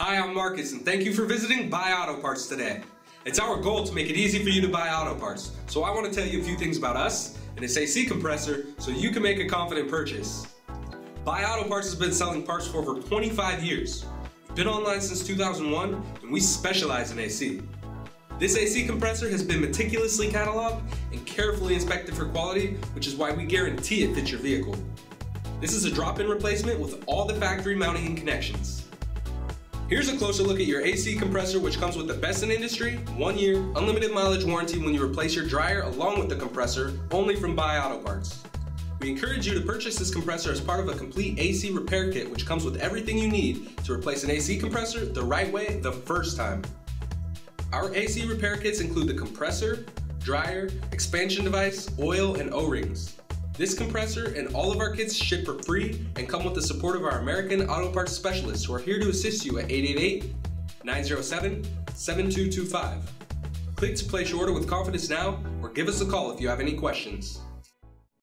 Hi, I'm Marcus, and thank you for visiting Buy Auto Parts today. It's our goal to make it easy for you to buy auto parts, so I want to tell you a few things about us and this AC compressor so you can make a confident purchase. Buy Auto Parts has been selling parts for over 25 years. We've been online since 2001, and we specialize in AC. This AC compressor has been meticulously cataloged and carefully inspected for quality, which is why we guarantee it fits your vehicle. This is a drop-in replacement with all the factory mounting and connections. Here's a closer look at your AC compressor which comes with the best in industry, one year, unlimited mileage warranty when you replace your dryer along with the compressor, only from Buy Auto Parts. We encourage you to purchase this compressor as part of a complete AC repair kit which comes with everything you need to replace an AC compressor the right way the first time. Our AC repair kits include the compressor, dryer, expansion device, oil, and O-rings. This compressor and all of our kits ship for free and come with the support of our American Auto Parts specialists who are here to assist you at 888-907-7225. Click to place your order with confidence now or give us a call if you have any questions.